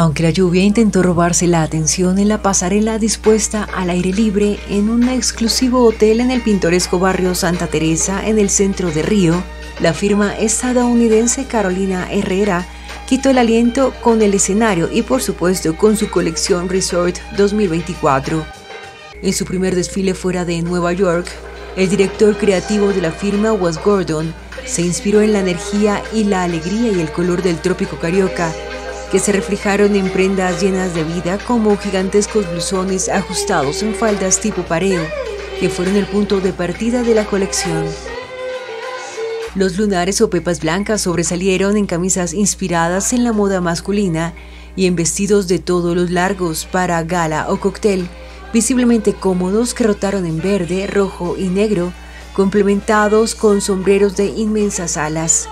Aunque la lluvia intentó robarse la atención en la pasarela dispuesta al aire libre en un exclusivo hotel en el pintoresco barrio Santa Teresa en el centro de Río, la firma estadounidense Carolina Herrera quitó el aliento con el escenario y por supuesto con su colección Resort 2024. En su primer desfile fuera de Nueva York, el director creativo de la firma, Wes Gordon, se inspiró en la energía y la alegría y el color del trópico carioca que se reflejaron en prendas llenas de vida como gigantescos blusones ajustados en faldas tipo pareo, que fueron el punto de partida de la colección. Los lunares o pepas blancas sobresalieron en camisas inspiradas en la moda masculina y en vestidos de todos los largos para gala o cóctel, visiblemente cómodos que rotaron en verde, rojo y negro, complementados con sombreros de inmensas alas.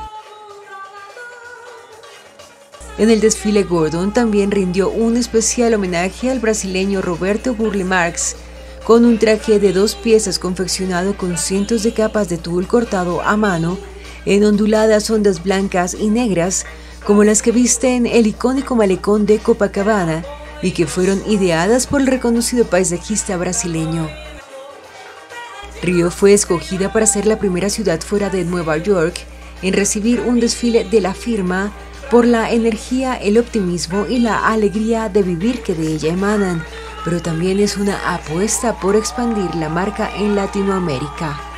En el desfile Gordon también rindió un especial homenaje al brasileño Roberto Burle Marx, con un traje de dos piezas confeccionado con cientos de capas de tul cortado a mano en onduladas ondas blancas y negras como las que visten el icónico malecón de Copacabana y que fueron ideadas por el reconocido paisajista brasileño. Río fue escogida para ser la primera ciudad fuera de Nueva York en recibir un desfile de la firma por la energía, el optimismo y la alegría de vivir que de ella emanan, pero también es una apuesta por expandir la marca en Latinoamérica.